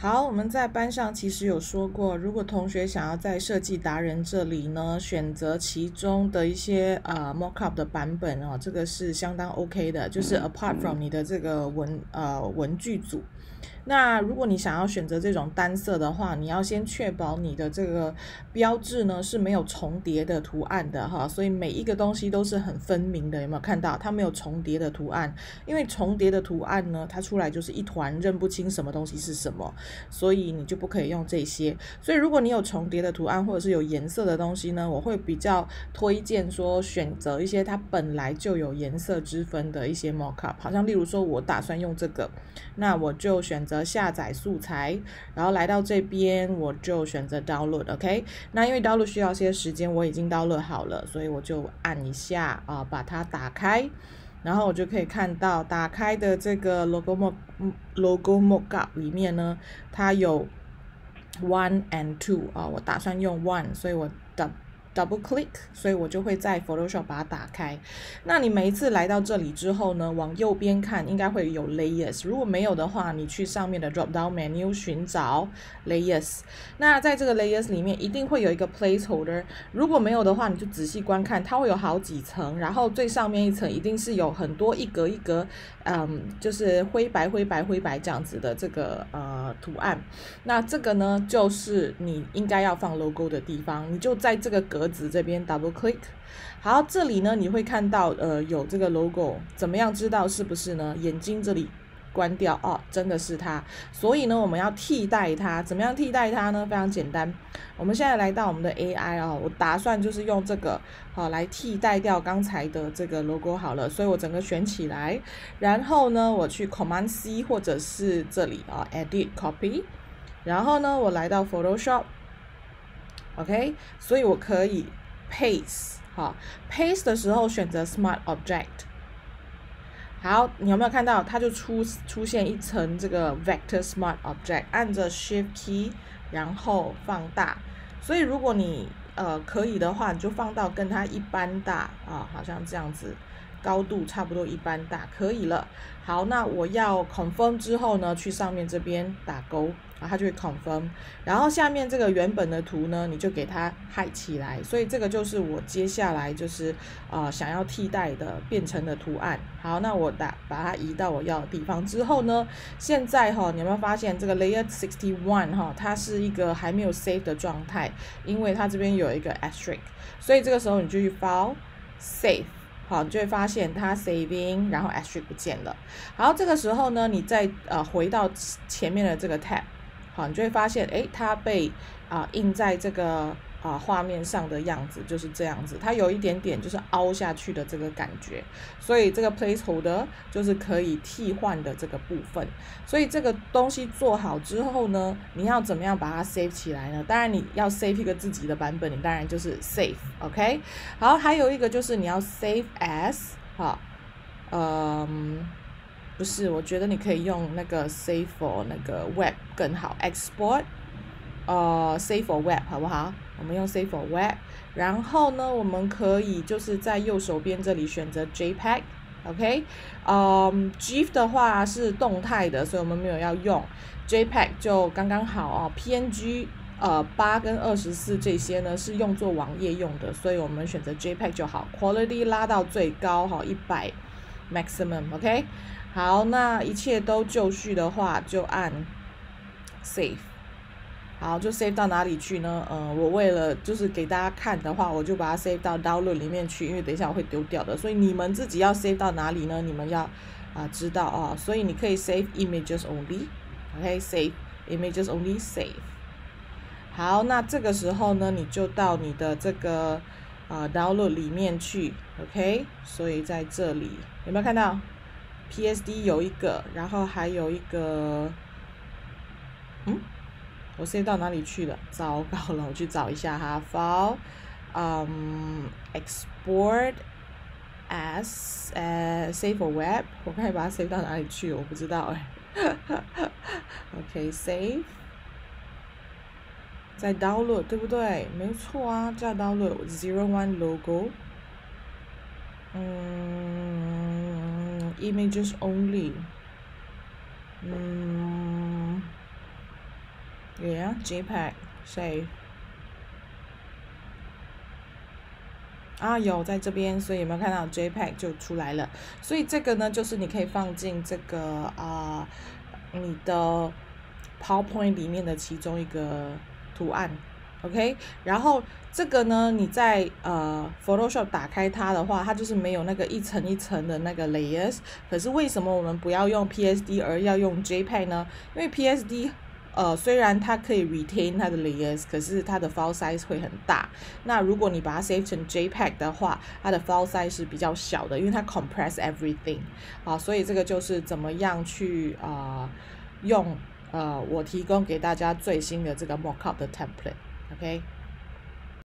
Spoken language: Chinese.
好，我们在班上其实有说过，如果同学想要在设计达人这里呢，选择其中的一些呃 mockup 的版本哦，这个是相当 OK 的，就是 apart from 你的这个文呃文具组。那如果你想要选择这种单色的话，你要先确保你的这个标志呢是没有重叠的图案的哈，所以每一个东西都是很分明的，有没有看到？它没有重叠的图案，因为重叠的图案呢，它出来就是一团认不清什么东西是什么，所以你就不可以用这些。所以如果你有重叠的图案或者是有颜色的东西呢，我会比较推荐说选择一些它本来就有颜色之分的一些 mockup，好像例如说我打算用这个，那我就选择。下载素材，然后来到这边，我就选择 download，OK。那因为 download 需要些时间，我已经 download 好了，所以我就按一下啊，把它打开，然后我就可以看到打开的这个 logo mo logo mockup 里面呢，它有 one and two 啊，我打算用 one，所以我打。Double click，所以我就会在 Photoshop 把它打开。那你每一次来到这里之后呢，往右边看应该会有 Layers，如果没有的话，你去上面的 Drop Down Menu 寻找 Layers。那在这个 Layers 里面一定会有一个 Placeholder，如果没有的话，你就仔细观看，它会有好几层，然后最上面一层一定是有很多一格一格，嗯，就是灰白灰白灰白这样子的这个呃图案。那这个呢，就是你应该要放 Logo 的地方，你就在这个格。子这边 double click，好，这里呢你会看到呃有这个 logo，怎么样知道是不是呢？眼睛这里关掉哦，真的是它，所以呢我们要替代它，怎么样替代它呢？非常简单，我们现在来到我们的 AI 啊，我打算就是用这个好来替代掉刚才的这个 logo 好了，所以我整个选起来，然后呢我去 Command C 或者是这里啊 Edit Copy，然后呢我来到 Photoshop。OK，所以我可以 paste 哈，paste 的时候选择 Smart Object。好，你有没有看到它就出出现一层这个 Vector Smart Object？按着 Shift Key，然后放大。所以如果你呃可以的话，你就放到跟它一般大啊，好像这样子，高度差不多一般大，可以了。好，那我要 Confirm 之后呢，去上面这边打勾。然后它就会 confirm，然后下面这个原本的图呢，你就给它 hide 起来，所以这个就是我接下来就是呃想要替代的变成的图案。好，那我打把它移到我要的地方之后呢，现在哈，你有没有发现这个 layer sixty one 哈，它是一个还没有 save 的状态，因为它这边有一个 asterisk，所以这个时候你就去 file save，好，你就会发现它 saving，然后 asterisk 不见了。好，这个时候呢，你再呃回到前面的这个 tab。好，你就会发现，诶，它被啊印在这个啊画面上的样子就是这样子，它有一点点就是凹下去的这个感觉，所以这个 placeholder 就是可以替换的这个部分。所以这个东西做好之后呢，你要怎么样把它 save 起来呢？当然你要 save 一个自己的版本，你当然就是 save，OK。好，还有一个就是你要 save as，哈，嗯。不是，我觉得你可以用那个 save for 那个 web 更好，export，呃，save for web 好不好？我们用 save for web，然后呢，我们可以就是在右手边这里选择 JPEG，OK，嗯，GIF 的话是动态的，所以我们没有要用，JPEG 就刚刚好哦，PNG，呃，八跟二十四这些呢是用作网页用的，所以我们选择 JPEG 就好，quality 拉到最高哈，一百 maximum，OK。好，那一切都就绪的话，就按 save。好，就 save 到哪里去呢？嗯，我为了就是给大家看的话，我就把它 save 到 download 里面去，因为等一下我会丢掉的。所以你们自己要 save 到哪里呢？你们要啊知道啊。所以你可以 save images only，OK，save images only save。好，那这个时候呢，你就到你的这个啊 download 里面去，OK。所以在这里有没有看到？PSD 有一个，然后还有一个，嗯，我 save 到哪里去了？糟糕了，我去找一下哈，file，嗯，export as 呃 save for web，我看把它 save 到哪里去，我不知道哎，OK，save，在 download 对不对？没错啊，在 download zero one logo，嗯。Images only，嗯 Yeah, JPEG save. 啊，有在这边，所以有没有看到 JPEG 就出来了？所以这个呢，就是你可以放进这个啊，你的 PowerPoint 里面的其中一个图案，OK。然后这个呢，你在呃 Photoshop 打开它的话，它就是没有那个一层一层的那个 layers。可是为什么我们不要用 PSD 而要用 JPEG 呢？因为 PSD 呃，虽然它可以 retain 它的 layers，可是它的 file size 会很大。那如果你把它 save 成 JPEG 的话，它的 file size 是比较小的，因为它 compress everything。啊，所以这个就是怎么样去啊用呃我提供给大家最新的这个 mockup 的 template，OK。